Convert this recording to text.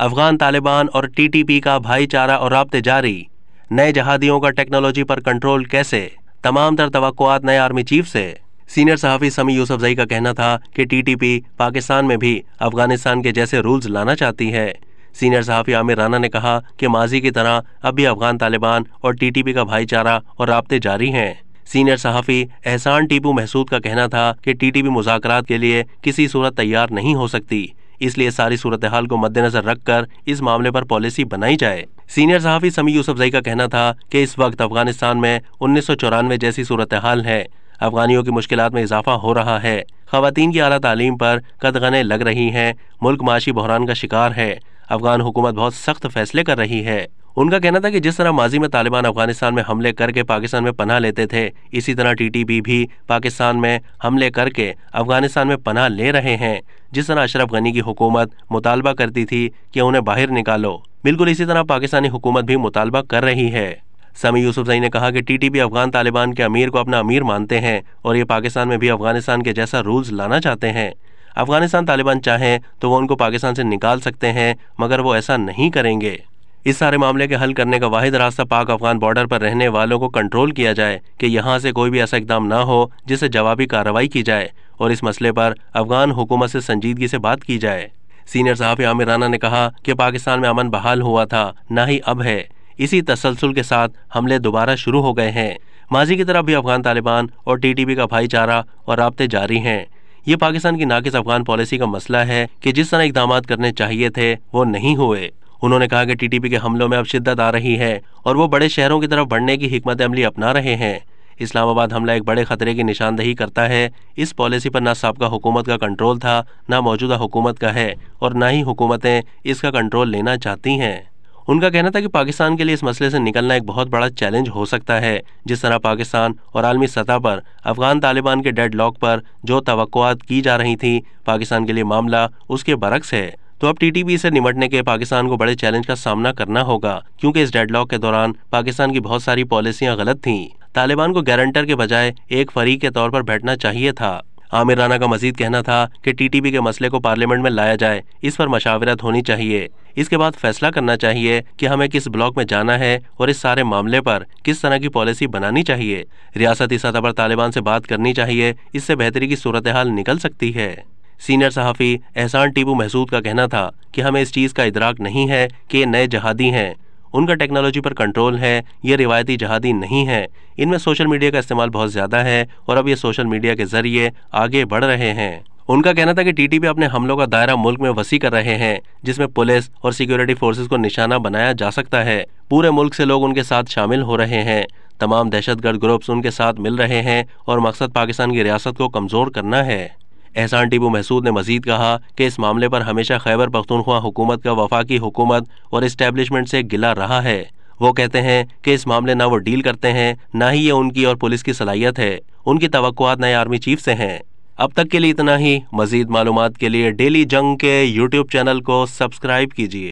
अफगान तालिबान और टीटीपी का भाईचारा और रबते जारी। नए जहादियों का टेक्नोलॉजी पर कंट्रोल कैसे? तमाम तर तो नए आर्मी चीफ से। सीनियर सहाफ़ी समी यूसुफजई का कहना था कि टीटीपी पाकिस्तान में भी अफ़गानिस्तान के जैसे रूल्स लाना चाहती है। सीनियर सहाफ़ी आमिर राना ने कहा कि माजी की तरह अब भी अफगान तालिबान और टीटीपी का भाईचारा और रबते जारी हैं। सीनियर सहाफ़ी एहसान टीपू महसूद का कहना था कि टीटीपी मुजाकर के लिए किसी सूरत तैयार नहीं हो सकती। इसलिए सारी सूरत हाल को मद्देनजर रखकर इस मामले पर पॉलिसी बनाई जाए। सीनियर सहाफ़ी समी यूसुफजई का कहना था कि इस वक्त अफ़गानिस्तान में उन्नीस सौ चौरानवे जैसी सूरत हाल है। अफगानियों की मुश्किल में इजाफा हो रहा है। खातन की अली तालीम पर कदगने लग रही हैं। मुल्क माशी बहरान का शिकार है। अफगान हुकूमत बहुत सख्त फैसले कर रही है। उनका कहना था कि जिस तरह माजी में तालिबान अफ़गानिस्तान में हमले करके पाकिस्तान में पनाह लेते थे, इसी तरह टीटीपी भी पाकिस्तान में हमले करके अफ़गानिस्तान में पनाह ले रहे हैं। जिस तरह अशरफ गनी की हुकूमत मुतालबा करती थी कि उन्हें बाहर निकालो, बिल्कुल इसी तरह पाकिस्तानी हुकूमत भी मुतालबा कर रही है। समी यूसुफ यूसुफजई ने कहा कि टीटीपी अफगान तालिबान के अमीर को अपना अमीर मानते हैं और ये पाकिस्तान में भी अफ़गानिस्तान के जैसा रूल्स लाना चाहते हैं। अफ़गानिस्तान तालिबान चाहें तो वो उनको पाकिस्तान से निकाल सकते हैं, मगर वो ऐसा नहीं करेंगे। इस सारे मामले के हल करने का वाहिद रास्ता पाक अफगान बॉर्डर पर रहने वालों को कंट्रोल किया जाए कि यहाँ से कोई भी ऐसा इकदाम ना हो, जिससे जवाबी कार्रवाई की जाए और इस मसले पर अफगान हुकूमत से संजीदगी से बात की जाए। सीनियर साहब आमिर राना ने कहा कि पाकिस्तान में अमन बहाल हुआ था, ना ही अब है। इसी तसलसल के साथ हमले दोबारा शुरू हो गए हैं। माजी की तरफ़ भी अफगान तालिबान और टीटीपी का भाईचारा और रबते जारी हैं। ये पाकिस्तान की नाकिस अफगान पॉलिसी का मसला है कि जिस तरह इकदाम करने चाहिए थे, वो नहीं हुए। उन्होंने कहा कि टीटीपी के हमलों में अब शिद्दत आ रही है और वो बड़े शहरों की तरफ़ बढ़ने की हमत अमली अपना रहे हैं। इस्लामाबाद हमला एक बड़े खतरे की निशानदही करता है। इस पॉलिसी पर न सबका हुकूमत का कंट्रोल था, ना मौजूदा हुकूमत का है और ना ही हुकूमतें इसका कंट्रोल लेना चाहती हैं। उनका कहना था कि पाकिस्तान के लिए इस मसले से निकलना एक बहुत बड़ा चैलेंज हो सकता है। जिस तरह पाकिस्तान और आलमी सतह पर अफगान तालिबान के डेड लॉक पर जो तो की जा रही थी, पाकिस्तान के लिए मामला उसके बरक्स है। तो अब टीटीपी से निमटने के पाकिस्तान को बड़े चैलेंज का सामना करना होगा, क्योंकि इस डेडलॉक के दौरान पाकिस्तान की बहुत सारी पॉलिसियाँ गलत थीं। तालिबान को गारंटर के बजाय एक फरीक के तौर पर बैठना चाहिए था। आमिर राना का मजीद कहना था कि टीटीपी के मसले को पार्लियामेंट में लाया जाए, इस पर मशावरत होनी चाहिए। इसके बाद फैसला करना चाहिए कि हमें किस ब्लॉक में जाना है और इस सारे मामले पर किस तरह की पॉलिसी बनानी चाहिए। रियासती सतह पर तालिबान से बात करनी चाहिए, इससे बेहतरी की सूरत हाल निकल सकती है। सीनियर सहाफ़ी एहसान टीबू महसूद का कहना था कि हमें इस चीज़ का इदराक नहीं है कि ये नए जहादी हैं। उनका टेक्नोलॉजी पर कंट्रोल है, ये रिवायती जहादी नहीं है। इनमें सोशल मीडिया का इस्तेमाल बहुत ज़्यादा है और अब ये सोशल मीडिया के ज़रिए आगे बढ़ रहे हैं। उनका कहना था कि टीटीपी अपने हमलों का दायरा मुल्क में वसी कर रहे हैं, जिसमें पुलिस और सिक्योरिटी फोर्सेस को निशाना बनाया जा सकता है। पूरे मुल्क से लोग उनके साथ शामिल हो रहे हैं। तमाम दहशतगर्द ग्रुप्स उनके साथ मिल रहे हैं और मकसद पाकिस्तान की रियासत को कमज़ोर करना है। एहसान टीबू महसूद ने मजीद कहा कि इस मामले पर हमेशा खैबर पख्तूनख्वा हुकूमत का वफाकी हुकूमत और इस्टेबलिशमेंट से गिला रहा है। वो कहते हैं कि इस मामले ना वो डील करते हैं, ना ही ये उनकी और पुलिस की सलाहियत है। उनकी तो नए आर्मी चीफ से हैं। अब तक के लिए इतना ही। मजीद मालूम के लिए डेली जंग के यूट्यूब चैनल को सब्सक्राइब कीजिए।